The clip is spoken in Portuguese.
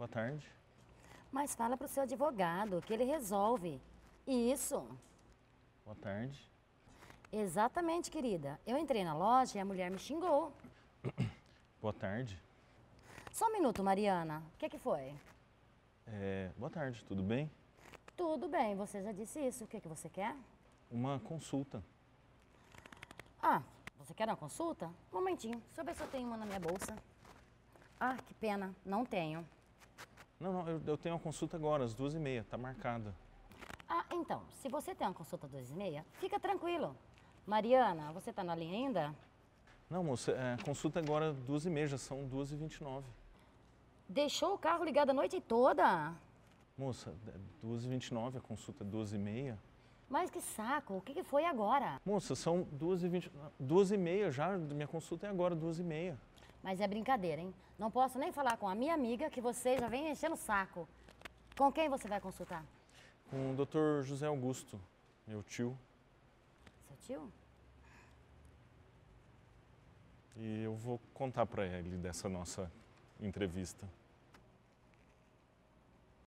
Boa tarde. Mas fala pro seu advogado que ele resolve. Isso. Boa tarde. Exatamente, querida. Eu entrei na loja e a mulher me xingou. Boa tarde. Só um minuto, Mariana. O que, que foi? É, boa tarde, tudo bem? Tudo bem, você já disse isso. O que, que você quer? Uma consulta. Ah, você quer uma consulta? Um momentinho, deixa eu ver se eu tenho uma na minha bolsa. Ah, que pena, não tenho. Não, não, eu, eu tenho uma consulta agora, às duas e meia, tá marcada. Ah, então, se você tem uma consulta às duas e meia, fica tranquilo. Mariana, você tá na linha ainda? Não, moça, é, a consulta agora duas e meia, já são duas e vinte e nove. Deixou o carro ligado a noite toda? Moça, é duas e vinte e nove, a consulta é duas e meia. Mas que saco, o que, que foi agora? Moça, são duas e vinte, duas e meia já, minha consulta é agora, duas e meia. Mas é brincadeira, hein? Não posso nem falar com a minha amiga que você já vem enchendo o saco. Com quem você vai consultar? Com o Dr. José Augusto, meu tio. Seu tio? E eu vou contar pra ele dessa nossa entrevista.